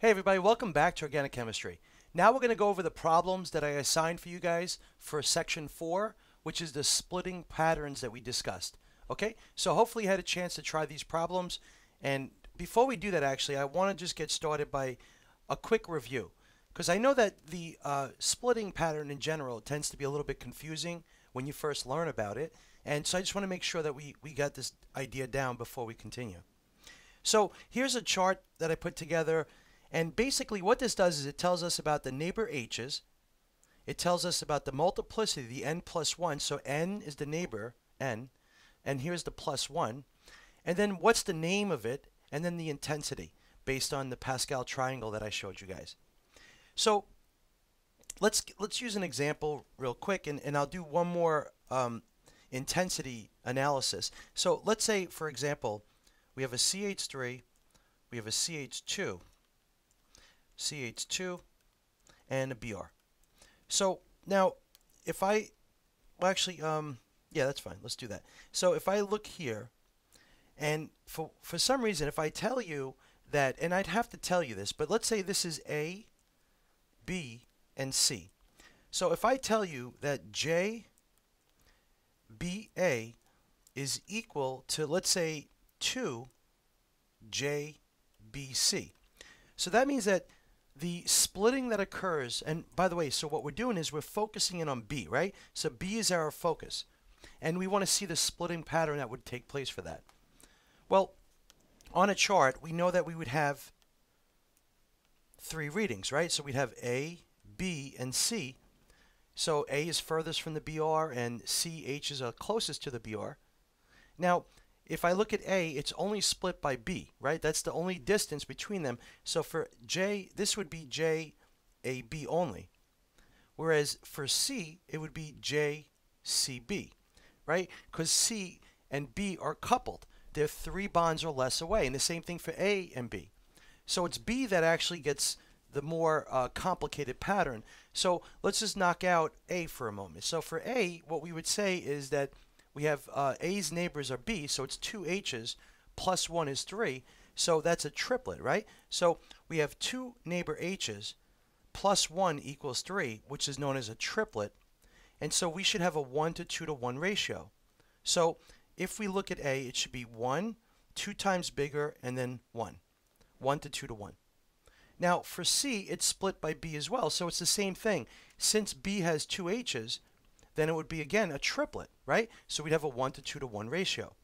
Hey everybody, welcome back to Organic Chemistry. Now we're going to go over the problems that I assigned for you guys for section 4, which is the splitting patterns that we discussed. Okay, so hopefully you had a chance to try these problems. And before we do that actually, I want to just get started by a quick review. Because I know that the uh, splitting pattern in general tends to be a little bit confusing when you first learn about it. And so I just want to make sure that we, we got this idea down before we continue. So here's a chart that I put together. And basically what this does is it tells us about the neighbor h's. It tells us about the multiplicity, the n plus 1. So n is the neighbor, n. And here's the plus 1. And then what's the name of it? And then the intensity based on the Pascal triangle that I showed you guys. So let's let's use an example real quick, and, and I'll do one more um, intensity analysis. So let's say, for example, we have a CH3, we have a CH2, CH2, and a BR. So now, if I, well actually, um, yeah, that's fine. Let's do that. So if I look here, and for, for some reason, if I tell you that, and I'd have to tell you this, but let's say this is A, B, and C. So if I tell you that J, B, A is equal to, let's say, 2 J, B, C. So that means that the splitting that occurs, and by the way, so what we're doing is we're focusing in on B, right? So B is our focus. And we want to see the splitting pattern that would take place for that. Well, on a chart, we know that we would have three readings, right? So we'd have A, B, and C. So A is furthest from the BR and C, H is uh, closest to the BR. Now, if I look at A, it's only split by B, right? That's the only distance between them. So for J, this would be J, A, B only. Whereas for C, it would be J, C, B, right? Because C and B are coupled. They're three bonds or less away. And the same thing for A and B. So it's B that actually gets the more uh, complicated pattern. So let's just knock out A for a moment. So for A, what we would say is that we have uh, A's neighbors are B, so it's two H's, plus one is three. So that's a triplet, right? So we have two neighbor H's, plus one equals three, which is known as a triplet. And so we should have a one to two to one ratio. So if we look at A, it should be 1, 2 times bigger, and then 1. 1 to 2 to 1. Now, for C, it's split by B as well, so it's the same thing. Since B has two H's, then it would be, again, a triplet, right? So we'd have a 1 to 2 to 1 ratio.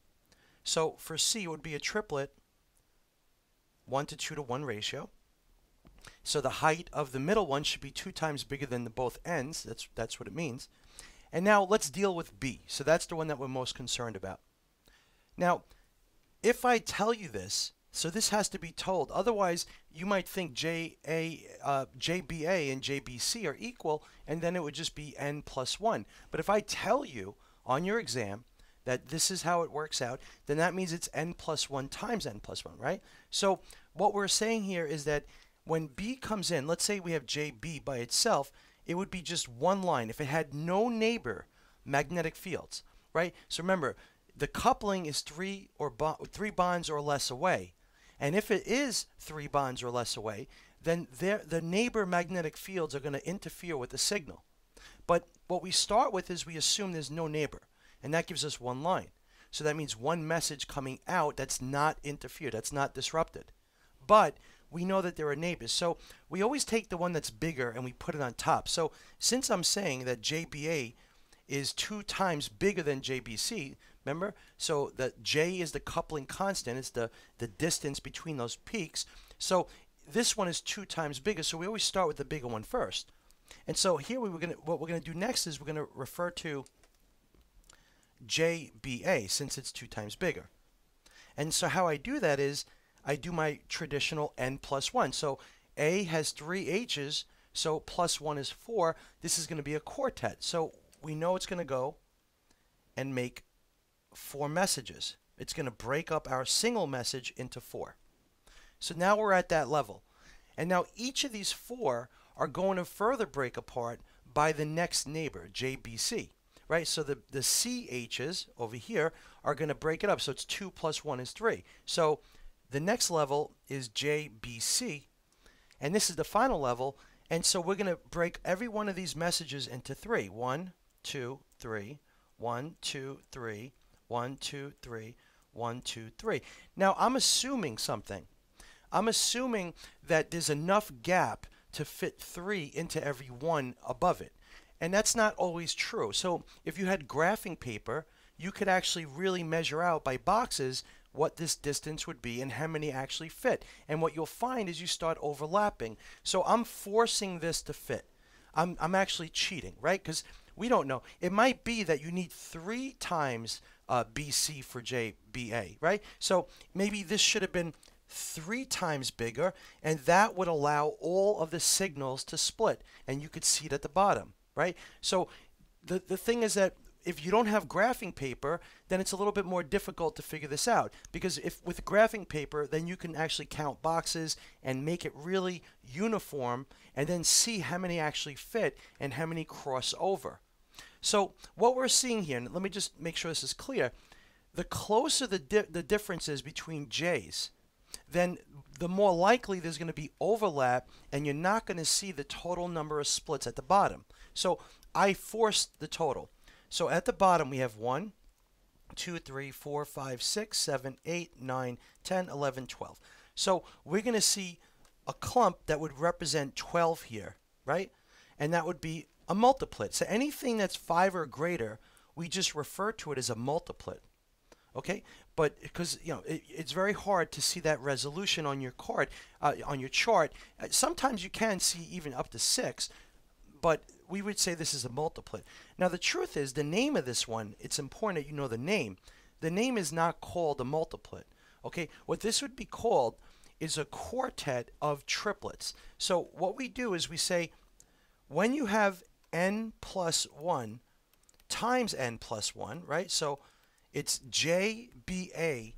So for C, it would be a triplet, 1 to 2 to 1 ratio. So the height of the middle one should be 2 times bigger than the both ends. That's, that's what it means. And now let's deal with B. So that's the one that we're most concerned about. Now, if I tell you this, so this has to be told. Otherwise, you might think JA, uh, JBA and JBC are equal, and then it would just be n plus 1. But if I tell you on your exam that this is how it works out, then that means it's n plus 1 times n plus 1, right? So what we're saying here is that when B comes in, let's say we have JB by itself, it would be just one line if it had no neighbor magnetic fields, right? So remember, the coupling is three or bo three bonds or less away. And if it is three bonds or less away, then the neighbor magnetic fields are going to interfere with the signal. But what we start with is we assume there's no neighbor, and that gives us one line. So that means one message coming out that's not interfered, that's not disrupted. But we know that there are neighbors. So we always take the one that's bigger and we put it on top. So since I'm saying that JBA is two times bigger than JBC, remember? So the J is the coupling constant. It's the, the distance between those peaks. So this one is two times bigger. So we always start with the bigger one first. And so here we were gonna, what we're going to do next is we're going to refer to JBA since it's two times bigger. And so how I do that is I do my traditional n plus 1. So A has three H's, so plus 1 is 4. This is going to be a quartet. So we know it's going to go and make four messages. It's going to break up our single message into four. So now we're at that level. And now each of these four are going to further break apart by the next neighbor, JBC. Right? So the, the CHs over here are going to break it up. So it's 2 plus 1 is 3. So the next level is JBC. and this is the final level. And so we're going to break every one of these messages into three. One, two, three. One, two, three. One, two, three. One, two, three. Now I'm assuming something. I'm assuming that there's enough gap to fit three into every one above it. And that's not always true. So if you had graphing paper, you could actually really measure out by boxes what this distance would be and how many actually fit. And what you'll find is you start overlapping. So I'm forcing this to fit. I'm, I'm actually cheating, right? Because we don't know. It might be that you need three times uh, BC for JBA, right? So maybe this should have been three times bigger, and that would allow all of the signals to split, and you could see it at the bottom, right? So the, the thing is that if you don't have graphing paper, then it's a little bit more difficult to figure this out. Because if with graphing paper, then you can actually count boxes and make it really uniform and then see how many actually fit and how many cross over. So what we're seeing here, and let me just make sure this is clear, the closer the, di the difference is between J's, then the more likely there's going to be overlap and you're not going to see the total number of splits at the bottom. So I forced the total. So at the bottom we have 1, 2, 3, 4, 5, 6, 7, 8, 9, 10, 11, 12. So we're going to see a clump that would represent 12 here, right? And that would be a multiplet. So anything that's 5 or greater, we just refer to it as a multiplet. Okay, but because you know it, it's very hard to see that resolution on your uh, on your chart. Sometimes you can see even up to six, but we would say this is a multiplet. Now the truth is the name of this one, it's important that you know the name. The name is not called a multiplet. Okay, what this would be called is a quartet of triplets. So what we do is we say when you have n plus 1 times n plus 1, right? So it's JBA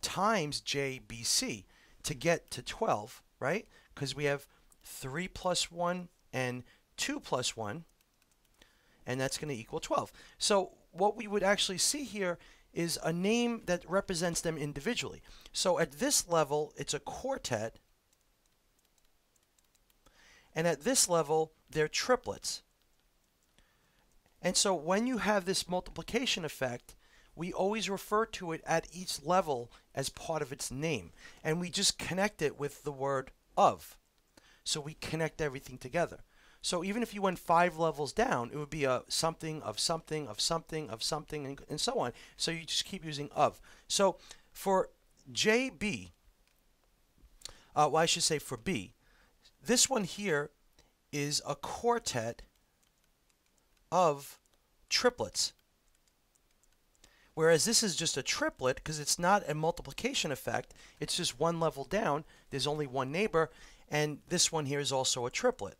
times JBC to get to 12, right? Because we have 3 plus 1 and 2 plus 1, and that's going to equal 12. So what we would actually see here is a name that represents them individually. So at this level, it's a quartet, and at this level, they're triplets. And so when you have this multiplication effect, we always refer to it at each level as part of its name. And we just connect it with the word of. So we connect everything together. So even if you went five levels down, it would be a something of something of something of something and, and so on. So you just keep using of. So for JB, uh, well, I should say for B, this one here is a quartet of triplets. Whereas this is just a triplet because it's not a multiplication effect. It's just one level down. There's only one neighbor. And this one here is also a triplet.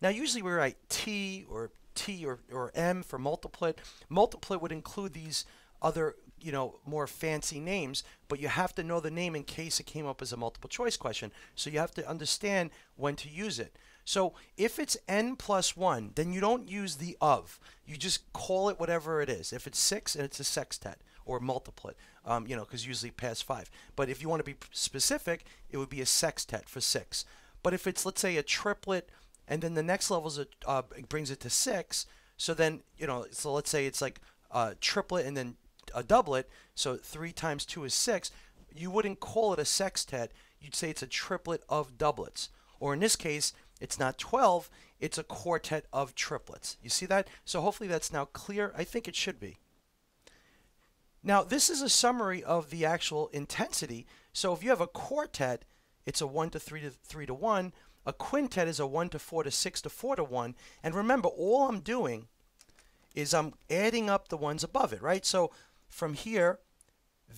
Now, usually we write T or T or, or M for multiplet. Multiplet would include these other, you know, more fancy names, but you have to know the name in case it came up as a multiple choice question. So you have to understand when to use it. So if it's n plus 1, then you don't use the of. You just call it whatever it is. If it's 6, and it's a sextet or multiplet, um, you know, because usually past 5. But if you want to be specific, it would be a sextet for 6. But if it's, let's say, a triplet and then the next level is a, uh, brings it to six. So then you know, so let's say it's like a triplet and then a doublet. So three times two is six. You wouldn't call it a sextet. You'd say it's a triplet of doublets. Or in this case, it's not 12, it's a quartet of triplets. You see that? So hopefully that's now clear. I think it should be. Now, this is a summary of the actual intensity. So if you have a quartet, it's a 1 to 3 to 3 to 1. A quintet is a 1 to 4 to 6 to 4 to 1. And remember, all I'm doing is I'm adding up the ones above it, right? So from here,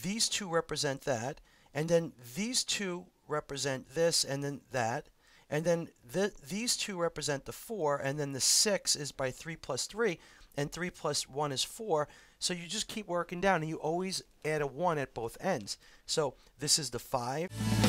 these two represent that. And then these two represent this and then that. And then th these two represent the 4. And then the 6 is by 3 plus 3. And 3 plus 1 is 4. So you just keep working down and you always add a 1 at both ends. So this is the 5.